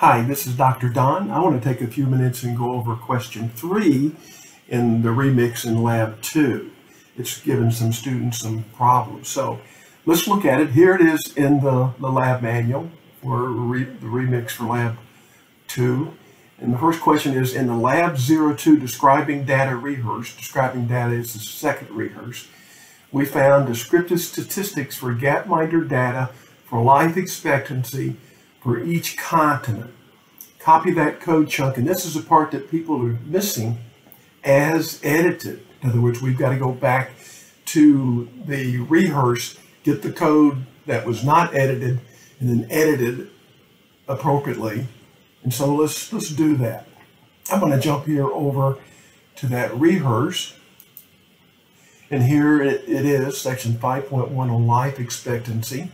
Hi, this is Dr. Dawn. I want to take a few minutes and go over question three in the remix in lab two. It's given some students some problems. So let's look at it. Here it is in the, the lab manual for re, the remix for lab two. And the first question is in the lab 02 describing data rehearse, describing data is the second rehearse, we found descriptive statistics for Gapminder data for life expectancy for each continent. Copy that code chunk, and this is the part that people are missing as edited. In other words, we've got to go back to the rehearse, get the code that was not edited, and then edit it appropriately. And so let's let's do that. I'm going to jump here over to that rehearse. And here it, it is, section 5.1 on life expectancy.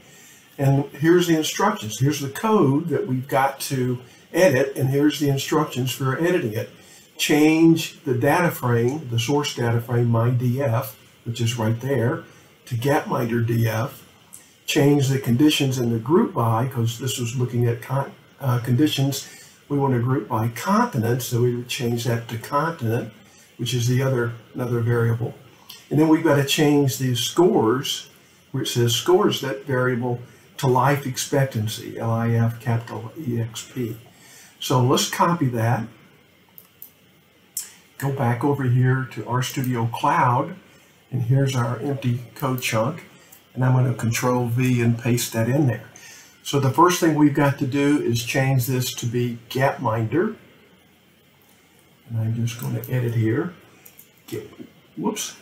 And here's the instructions. Here's the code that we've got to edit, and here's the instructions for editing it. Change the data frame, the source data frame, MyDF, which is right there, to Gapminder DF. Change the conditions in the group by, because this was looking at con uh, conditions. We want to group by continent, so we would change that to continent, which is the other another variable. And then we've got to change the scores, where it says scores, that variable to life expectancy, LIF capital EXP. So let's copy that. Go back over here to RStudio Cloud, and here's our empty code chunk. And I'm going to control V and paste that in there. So the first thing we've got to do is change this to be Gapminder. And I'm just going to edit here. Get, whoops.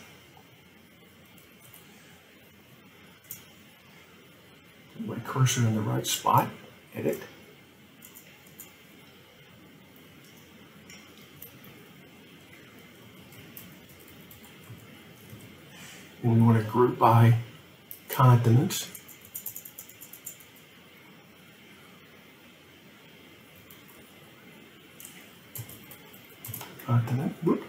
Put my cursor in the right spot. Edit. And we want to group by continents. Continent, whoop.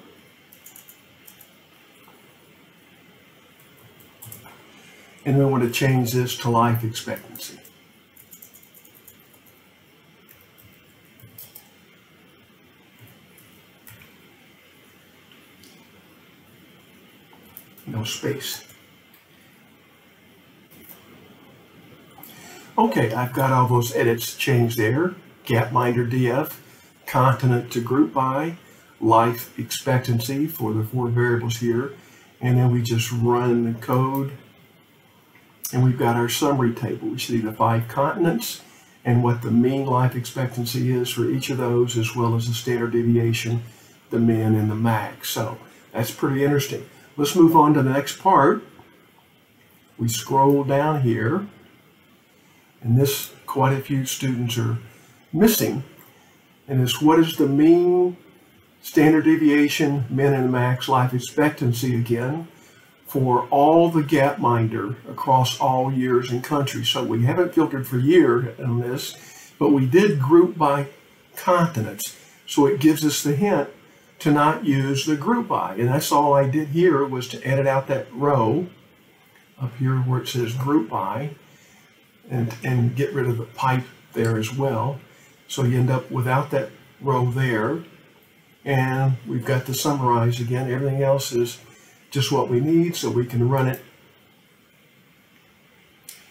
And we want to change this to life expectancy. No space. Okay, I've got all those edits changed there. Gapminder DF, continent to group by, life expectancy for the four variables here. And then we just run the code. And we've got our summary table. We see the five continents and what the mean life expectancy is for each of those, as well as the standard deviation, the min and the max. So that's pretty interesting. Let's move on to the next part. We scroll down here, and this quite a few students are missing, and it's what is the mean standard deviation, min and max life expectancy again for all the Gapminder across all years and countries. So we haven't filtered for year on this, but we did group by continents. So it gives us the hint to not use the group by. And that's all I did here was to edit out that row up here where it says group by and, and get rid of the pipe there as well. So you end up without that row there. And we've got to summarize again. Everything else is just what we need so we can run it.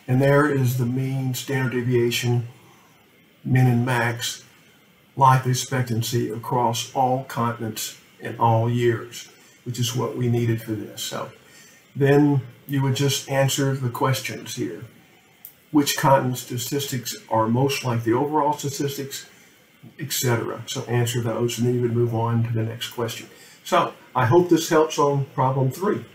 And there is the mean standard deviation, min and max life expectancy across all continents in all years, which is what we needed for this. So then you would just answer the questions here. Which continent statistics are most like the overall statistics, etc. So answer those and then you would move on to the next question. So I hope this helps on problem three.